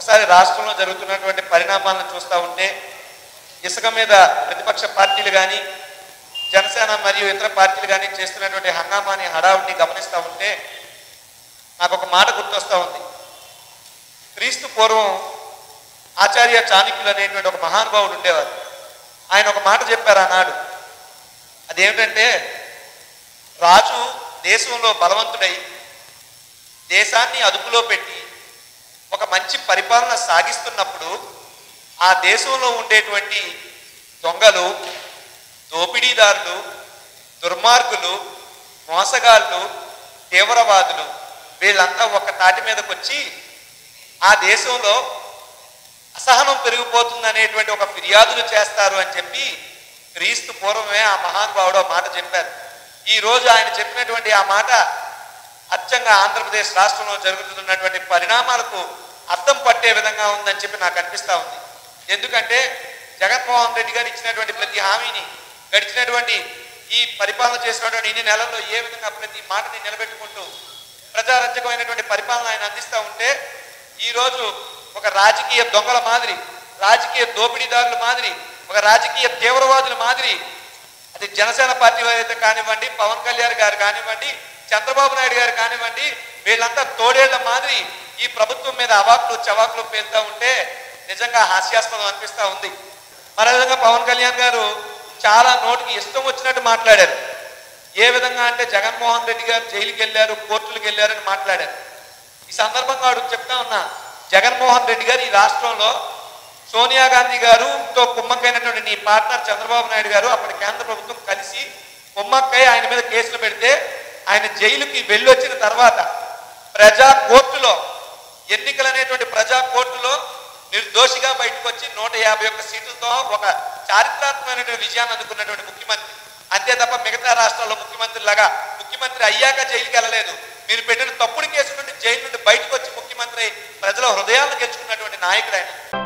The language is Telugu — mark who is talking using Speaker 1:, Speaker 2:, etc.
Speaker 1: ఒకసారి రాష్ట్రంలో జరుగుతున్నటువంటి పరిణామాలను చూస్తూ ఉంటే ఇసుక మీద ప్రతిపక్ష పార్టీలు కానీ జనసేన మరియు ఇతర పార్టీలు కానీ చేస్తున్నటువంటి హంగామాని హడావుడిని గమనిస్తూ ఉంటే నాకు ఒక మాట గుర్తొస్తూ ఉంది. క్రీస్తు పూర్వం ఆచార్య చాణక్యులు అనేటువంటి ఒక మహానుభావుడు ఉండేవారు. ఆయన ఒక మాట చెప్పారు ఆనాడు. అదేమిటంటే రాజు దేశంలో బలవంతుడై దేశాన్ని అదుపులో పెట్టి ఒక మంచి పరిపాలన సాగిస్తున్నప్పుడు ఆ దేశంలో ఉండేటువంటి దొంగలు దోపిడీదారులు దుర్మార్గులు మోసగాళ్ళు తీవ్రవాదులు వీళ్ళంతా ఒక తాటి మీదకి వచ్చి ఆ దేశంలో అసహనం పెరిగిపోతుంది అనేటువంటి ఒక ఫిర్యాదులు చేస్తారు అని చెప్పి క్రీస్తు పూర్వమే ఆ మహానుభావుడు ఆ మాట చెప్పారు. ఈరోజు ఆయన చెప్పినటువంటి ఆ మాట అచ్చంగా ఆంధ్రప్రదేశ్ రాష్ట్రంలో జరుగుతున్నటువంటి పరిణామాలకు అర్థం పట్టే విధంగా ఉందని చెప్పి నాకు అనిపిస్తూ ఉంది. ఎందుకంటే జగన్మోహన్ రెడ్డి గారు ఇచ్చినటువంటి ప్రతి హామీని గడిచినటువంటి ఈ పరిపాలన చేసినటువంటి ఇన్ని నెలల్లో ఏ విధంగా ప్రతి మాటని నిలబెట్టుకుంటూ ప్రజారంజకమైనటువంటి పరిపాలన ఆయన అందిస్తూ ఉంటే ఈరోజు ఒక రాజకీయ దొంగల మాదిరి రాజకీయ దోపిడీదారుల మాదిరి ఒక రాజకీయ తీవ్రవాదుల మాదిరి అది జనసేన పార్టీ వారైతే కానివ్వండి పవన్ కళ్యాణ్ గారు కానివ్వండి చంద్రబాబు నాయుడు గారు కానివ్వండి వీళ్ళంతా తోడేళ్ళ మాదిరి ఈ ప్రభుత్వం మీద అవాకులు చవాకులు పేలుతూ ఉంటే నిజంగా హాస్యాస్పదం అనిపిస్తూ ఉంది. మరో విధంగా పవన్ కళ్యాణ్ గారు చాలా నోటికి ఇష్టం వచ్చినట్టు మాట్లాడారు. ఏ విధంగా అంటే జగన్మోహన్ రెడ్డి గారు జైలుకి వెళ్ళారు కోర్టులకు వెళ్ళారని మాట్లాడారు. ఈ సందర్భంగా అడుగు చెప్తా ఉన్నా జగన్మోహన్ రెడ్డి గారు ఈ రాష్ట్రంలో సోనియా గాంధీ గారుతో కుమ్మక్కైనటువంటి నీ పార్ట్నర్ చంద్రబాబు నాయుడు గారు అప్పటి కేంద్ర ప్రభుత్వం కలిసి కుమ్మక్కై ఆయన మీద కేసులు పెడితే ఆయన జైలుకి వెళ్ళొచ్చిన తర్వాత ప్రజా కోర్టులో ఎన్నికలు అనేటువంటి ప్రజా కోర్టులో నిర్దోషిగా బయటకు వచ్చి నూట యాభై ఒక్క సీట్లతో ఒక చారిత్రాత్మకమైనటువంటి విజయాన్ని అందుకున్నటువంటి ముఖ్యమంత్రి. అంతే తప్ప మిగతా రాష్ట్రాల్లో ముఖ్యమంత్రి లాగా ముఖ్యమంత్రి అయ్యాక జైలుకి వెళ్ళలేదు. మీరు పెట్టిన తప్పుడు కేసు నుండి జైలు నుండి బయటకు వచ్చి ముఖ్యమంత్రి అయి ప్రజల హృదయాలను గెలుచుకున్నటువంటి నాయకుడు ఆయన.